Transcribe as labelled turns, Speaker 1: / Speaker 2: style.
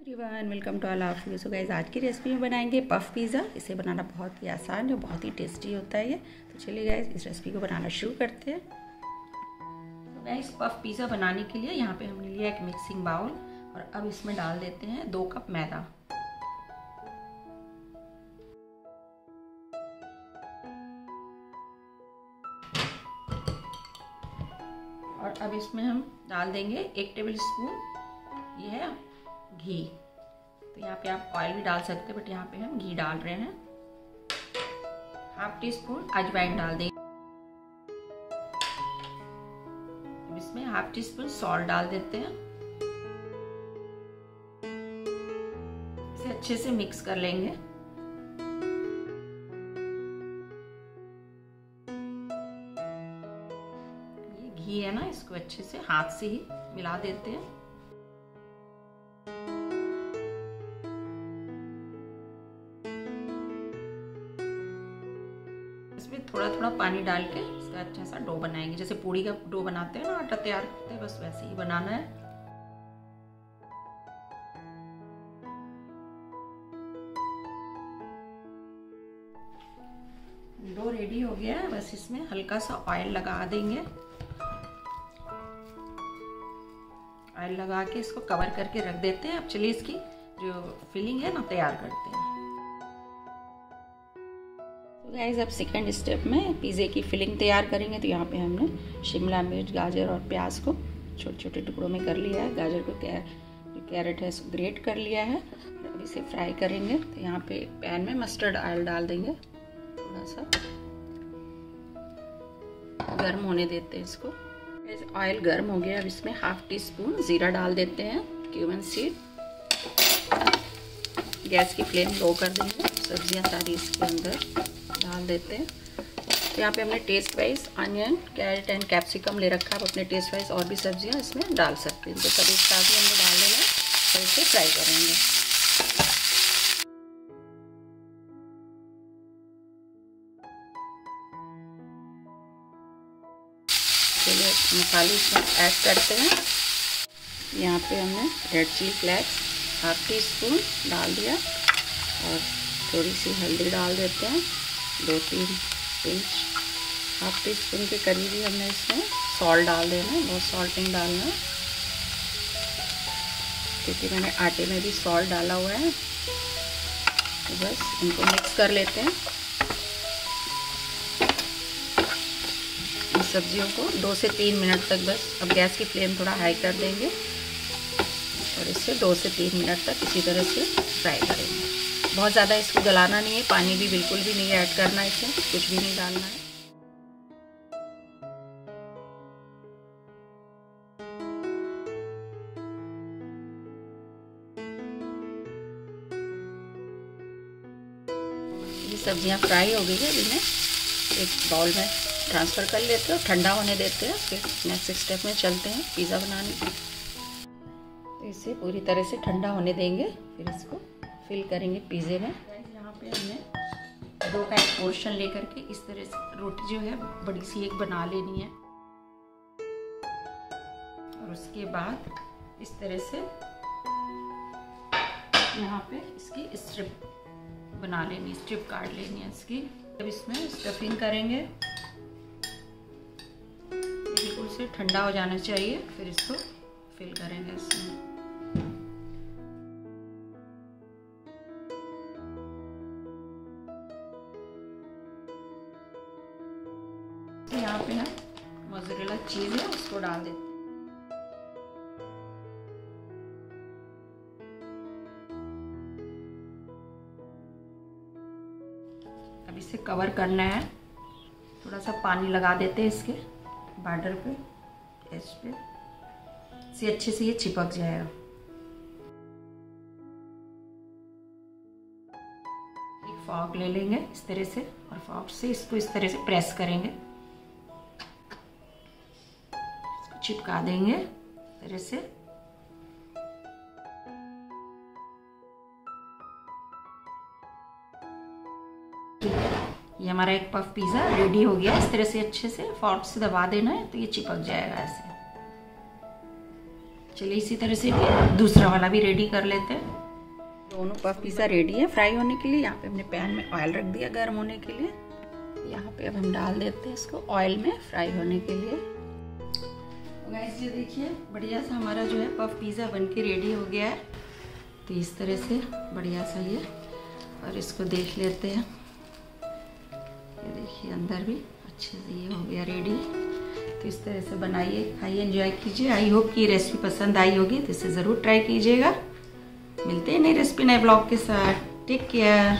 Speaker 1: Everyone welcome to all of you so guys आज की recipe में बनाएँगे पफ पिज़्ज़ा इसे बनाना बहुत ही आसान है, बहुत ही टेस्टी होता है ये. तो चलिए गाइज़ इस रेसिपी को बनाना शुरू करते हैं. तो गाइस पफ पिज़्ज़ा बनाने के लिए यहाँ पे हमने लिया एक मिक्सिंग बाउल और अब इसमें डाल देते हैं दो कप मैदा. और अब इसमें हम डाल देंगे एक टेबल स्पून ये है घी। तो यहाँ पे आप ऑयल भी डाल सकते हैं बट यहाँ पे हम घी डाल रहे हैं। हाफ़ टी स्पून अजवाइन डाल देंगे इसमें हाफ़ टी स्पून सॉल्ट डाल देते हैं। इसे अच्छे से मिक्स कर लेंगे। ये घी है ना, इसको अच्छे से हाथ से ही मिला देते हैं। इसमें थोड़ा थोड़ा पानी डाल के इसका अच्छा सा डो बनाएँगे। जैसे पूड़ी का डो बनाते हैं ना, आटा तैयार करते हैं, बस वैसे ही बनाना है। डो रेडी हो गया है, बस इसमें हल्का सा ऑयल लगा देंगे। ऑयल लगा के इसको कवर करके रख देते हैं। अब चलिए इसकी जो फिलिंग है ना, तैयार करते हैं। गाइज़ अब सेकेंड स्टेप में पिज़्ज़े की फिलिंग तैयार करेंगे तो यहाँ पे हमने शिमला मिर्च गाजर और प्याज को छोटे छोटे टुकड़ों में कर लिया है। गाजर को कै, जो कैरेट है इसको ग्रेट कर लिया है। अब इसे फ्राई करेंगे तो यहाँ पे पैन में मस्टर्ड ऑयल डाल देंगे थोड़ा सा गर्म होने देते हैं इसको। ऑयल गर्म हो गया अब इसमें हाफ़ टी स्पून ज़ीरा डाल देते हैं क्यूमन सीड गैस की फ्लेम लो कर देंगे सब्ज़ियाँ सारी इसके अंदर। डाल देते हैं। तो यहाँ पे हमने taste wise onion carrot and capsicum ले रखा है। आप अपने टेस्ट वाइज और भी सब्ज़ियाँ इसमें डाल सकते हैं। तो सब एक साथ ही हमने डाल देना फिर इसे फ्राई करेंगे। चलिए मसाले इसमें ऐड करते हैं। यहाँ पे हमने red chilli flakes half teaspoon डाल दिया और थोड़ी सी हल्दी डाल देते हैं। दो तीन पिंच हाफ़ टी स्पून के करीब ही हमने इसमें सॉल्ट डाल देना है, बहुत सॉल्ट नहीं डालना। क्योंकि मैंने आटे में भी सॉल्ट डाला हुआ है। तो बस इनको मिक्स कर लेते हैं। सब्जियों को दो से तीन मिनट तक बस, अब गैस की फ्लेम थोड़ा हाई कर देंगे। और इसे दो से तीन मिनट तक इसी तरह से फ्राई करेंगे। बहुत ज़्यादा इसको गलाना नहीं है, पानी भी बिल्कुल भी नहीं ऐड करना है इसमें, कुछ भी नहीं डालना है। ये सब्ज़ियाँ फ्राई हो गई है अभी मैं एक बाउल में ट्रांसफ़र कर लेते हैं ठंडा होने देते हैं, फिर नेक्स्ट स्टेप में चलते हैं पिज़्ज़ा बनाने। इसे पूरी तरह से ठंडा होने देंगे, फिर इसको फिल करेंगे पिज़्ज़े में। यहाँ पे हमने दो एक पोर्शन लेकर के इस तरह से रोटी जो है बड़ी सी एक बना लेनी है। और उसके बाद इस तरह से यहाँ पे इसकी स्ट्रिप बना लेनी स्ट्रिप काट लेनी है इसकी। अब इसमें स्टफिंग करेंगे। बिल्कुल से ठंडा हो जाना चाहिए, फिर इसको फिल करेंगे इसमें। यहाँ पे ना मोजरेला चीज़ है, उसको डाल देते अब इसे कवर करना है। थोड़ा सा पानी लगा देते हैं इसके बॉर्डर पे एज पे से अच्छे से ये चिपक जाएगा। एक फॉग ले लेंगे इस तरह से, और फॉक से इसको इस तरह से प्रेस करेंगे। चिपका देंगे तरह से। ये हमारा एक पफ पिज़्ज़ा रेडी हो गया इस तरह से अच्छे से फॉर्क से दबा देना है तो ये चिपक जाएगा ऐसे। चलिए, इसी तरह से दूसरा वाला भी रेडी कर लेते हैं। दोनों पफ पिज़्ज़ा रेडी है फ्राई होने के लिए। यहाँ पे हमने पैन में ऑयल रख दिया गर्म होने के लिए। यहाँ पे अब हम डाल देते हैं इसको ऑयल में फ्राई होने के लिए। गैस ये देखिए, बढ़िया सा हमारा जो है पफ पिज़्ज़ा बन के रेडी हो गया है। तो इस तरह से बढ़िया सा ये। और इसको देख लेते हैं। ये देखिए, अंदर भी अच्छे से ये हो गया रेडी तो इस तरह से बनाइए, खाइए एंजॉय कीजिए। आई होप कि रेसिपी पसंद आई होगी तो इसे ज़रूर ट्राई कीजिएगा। मिलते हैं नई रेसिपी नए ब्लॉग के साथ। Take care